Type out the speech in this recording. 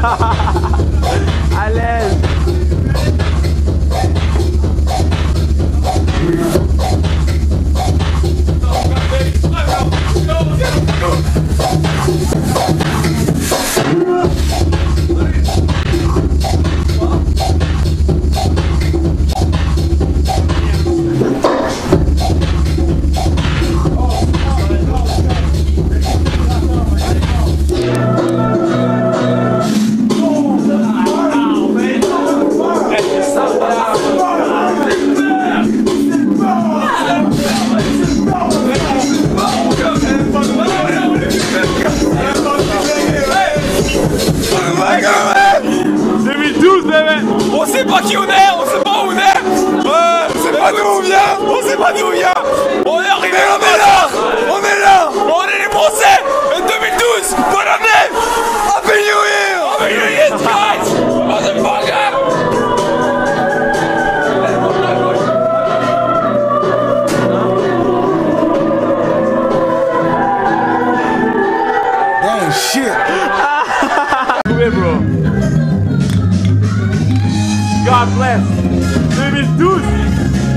哈哈哈 On sait pas qui on est, on sait pas où on est. On sait pas d'où on vient, on sait pas d'où on vient. On est arrivé Mais on est là, on est là, on est les Français. En 2012, bonne année. Happy New Year. Happy New Year, guys. Damn shit. Ah. God bless. Name is Doozy.